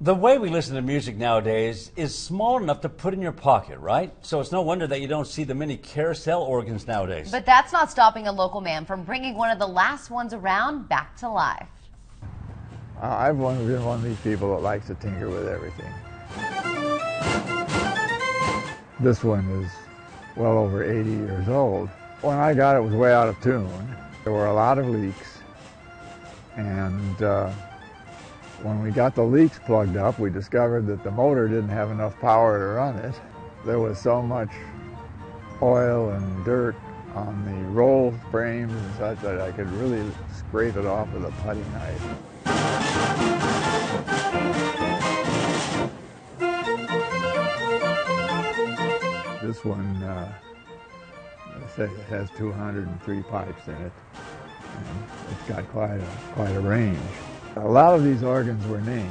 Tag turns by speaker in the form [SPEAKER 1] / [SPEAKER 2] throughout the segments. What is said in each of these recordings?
[SPEAKER 1] The way we listen to music nowadays is small enough to put in your pocket, right? So it's no wonder that you don't see the many carousel organs nowadays.
[SPEAKER 2] But that's not stopping a local man from bringing one of the last ones around back to life.
[SPEAKER 3] Uh, I've one- been one of these people that likes to tinker with everything. This one is well over 80 years old. When I got it, it was way out of tune. There were a lot of leaks, and uh, when we got the leaks plugged up, we discovered that the motor didn't have enough power to run it. There was so much oil and dirt on the roll frames and such that I could really scrape it off with a putty knife. This one uh, it has 203 pipes in it. And it's got quite a, quite a range. A lot of these organs were named,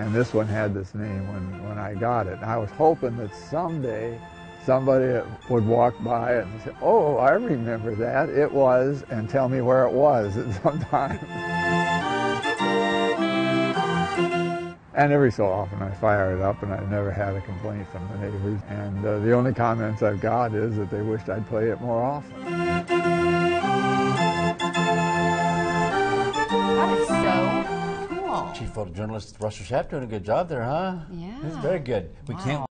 [SPEAKER 3] and this one had this name when, when I got it. And I was hoping that someday somebody would walk by and say, oh, I remember that. It was, and tell me where it was at some time. And every so often I fire it up, and I've never had a complaint from the neighbors. And uh, the only comments I've got is that they wished I'd play it more often.
[SPEAKER 1] Chief photojournalist Russell Schaff doing a good job there, huh?
[SPEAKER 2] Yeah.
[SPEAKER 1] It's very good. We can't